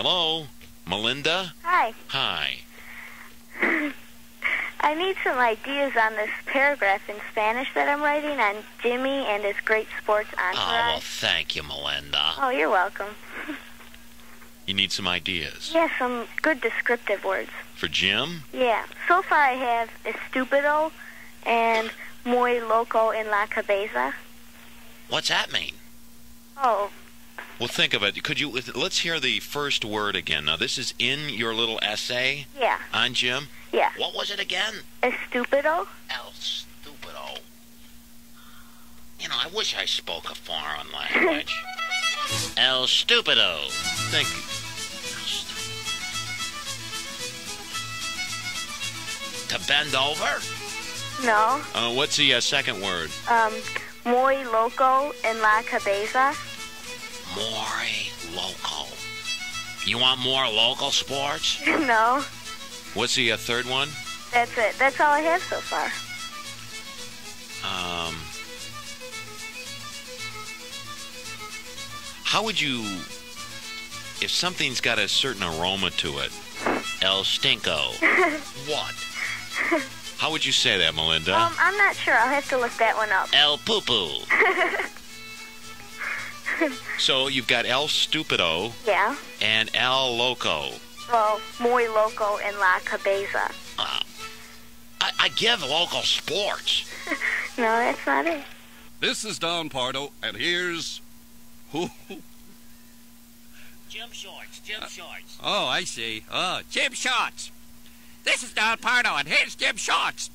Hello, Melinda? Hi. Hi. I need some ideas on this paragraph in Spanish that I'm writing on Jimmy and his great sports Oh, well, thank you, Melinda. Oh, you're welcome. You need some ideas. Yeah, some good descriptive words. For Jim? Yeah. So far I have estupido and muy loco en la cabeza. What's that mean? Oh, Well, think of it. Could you let's hear the first word again. Now, this is in your little essay yeah. on Jim. Yeah. What was it again? Estupido? El stupido. You know, I wish I spoke a foreign language. El stupido. Thank you. To bend over? No. Uh, what's the uh, second word? Um, muy loco en la cabeza. More local. You want more local sports? no. What's the uh, third one? That's it. That's all I have so far. Um, how would you, if something's got a certain aroma to it, El Stinko, what? How would you say that, Melinda? Um, I'm not sure. I'll have to look that one up. El Poo Poo. so you've got El Stupido Yeah. and El Loco. Well, muy loco en la cabeza. Uh, I, I give local sports. No, that's not it. This is Don Pardo, and here's. Who? Jim Shorts, Jim Shorts. Oh, I see. Oh, Jim Shorts. This is Don Pardo, and here's Jim Shorts.